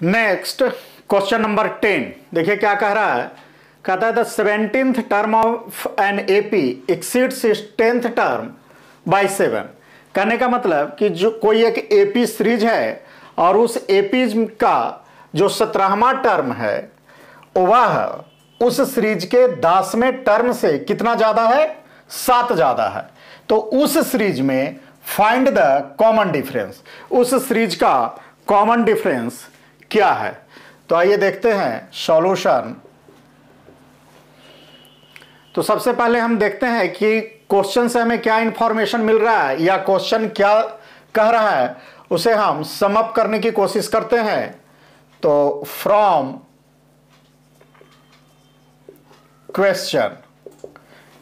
Next question number ten देखिए क्या कह रहा है? कहता है the seventeenth term of an AP exceeds its tenth term by seven कहने का मतलब कि जो कोई एक एपी सीरीज़ है और उस एपी का जो सत्रहवा टर्म है, वह उस सीरीज़ के दसवें टर्म से कितना ज़्यादा है? सात ज़्यादा है। तो उस सीरीज़ में फाइंड द कॉमन डिफरेंस उस सीरीज़ का कॉमन डिफरेंस क्या है? तो आइए देखते हैं सॉल्यूशन। तो सबसे पहले हम देखते हैं कि क्वेश्चन से हमें क्या इंफॉर्मेशन मिल रहा है या क्वेश्चन क्या कह रहा है, उसे हम समअप करने की कोशिश करते हैं। तो फ्रॉम क्वेश्चन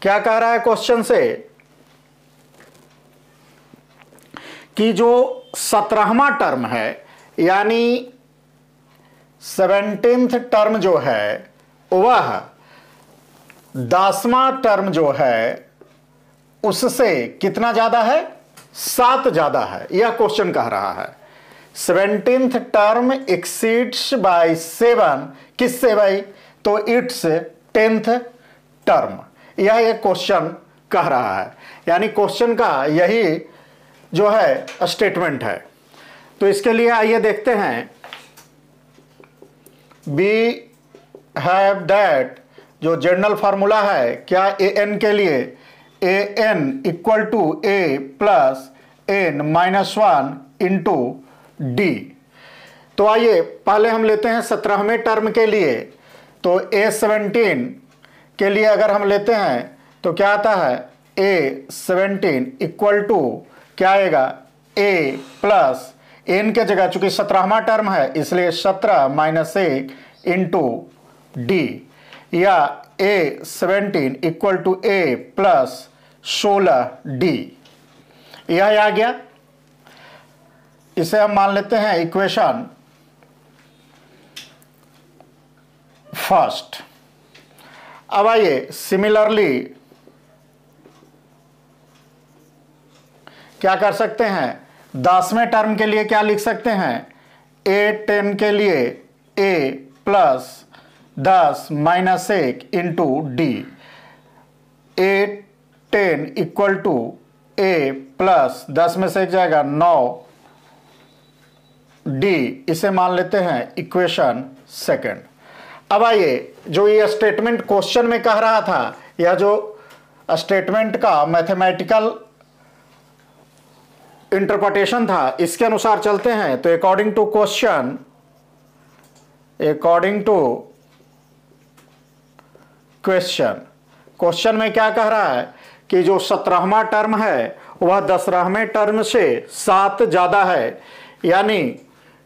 क्या कह रहा है क्वेश्चन से? कि जो सत्रहवा टर्म है, यानी सेवेंटींथ टर्म जो है, वह दसवां टर्म जो है, उससे कितना ज़्यादा है? सात ज़्यादा है। यह क्वेश्चन कह रहा है। Seventeenth term exceeds by seven किससे भाई? तो इट्स टेंथ टर्म। यह एक क्वेश्चन कह रहा है। यानी क्वेश्चन का यही जो है स्टेटमेंट है। तो इसके लिए आइए देखते हैं। बी हैव दैट जो जनरल फार्मूला है, क्या ए एन के लिए? A n equal to a plus n minus one into d तो आइए, पहले हम लेते हैं सत्रहवें टर्म के लिए। तो ए सेवनटीन के लिए अगर हम लेते हैं तो क्या आता है? ए सेवनटीन इक्वल टू क्या आएगा? ए प्लस एन के जगह, चूँकि सत्रहवा टर्म है, इसलिए सत्रह माइनस एक इंटू डी या a seventeen equal to a plus सोलह डी यह आ गया। इसे हम मान लेते हैं इक्वेशन फ़र्स्ट अब आइए सिमिलरली क्या कर सकते हैं? दसवें टर्म के लिए क्या लिख सकते हैं? ए टेन के लिए ए प्लस दस माइनस एक into d a ten equal to a plus दस में से एक जाएगा नौ. डी इसे मान लेते हैं इक्वेशन सेकंड अब आइए, जो ये स्टेटमेंट क्वेश्चन में कह रहा था, या जो स्टेटमेंट का मैथमेटिकल इंटरप्रिटेशन था। इसके अनुसार चलते हैं। तो according to question according to question question में क्या कह रहा है? कि जो सत्रहवा टर्म है, वह दसरहवें टर्म से सात ज़्यादा है। यानी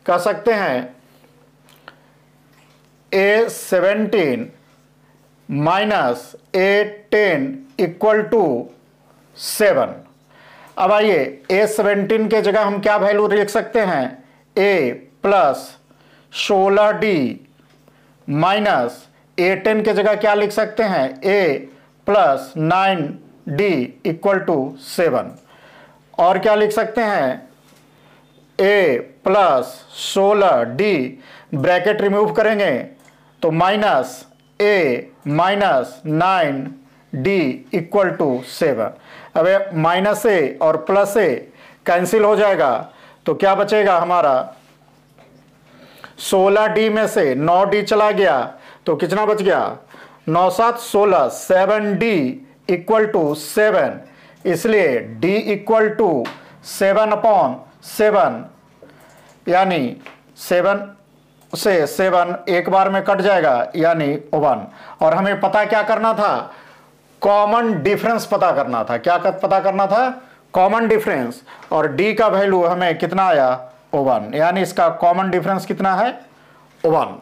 कह सकते हैं a seventeen minus a ten equal to seven अब आइए ए सेवेंटीन के जगह हम क्या वैल्यू लिख सकते हैं? ए प्लस सोलह डी माइनस ए टेन के जगह क्या लिख सकते हैं? A plus nine D equal to seven और क्या लिख सकते हैं? ए प्लस सोलह डी ब्रैकेट रिमूव करेंगे तो minus A minus nine D equal to seven अब माइनस ए और प्लस ए कैंसिल हो जाएगा तो क्या बचेगा हमारा? 16 डी में से 9 डी चला गया तो कितना बच गया? नौ सात सोलह seven D equal to seven इसलिए D equal to seven upon seven यानी सेवन से सेवन एक बार में कट जाएगा, यानी वन और हमें पता क्या करना था? कॉमन डिफरेंस पता करना था। क्या पता करना था? Common difference. और डी का वैल्यू हमें कितना आया? ओवन। यानी इसका कॉमन डिफरेंस कितना है? वन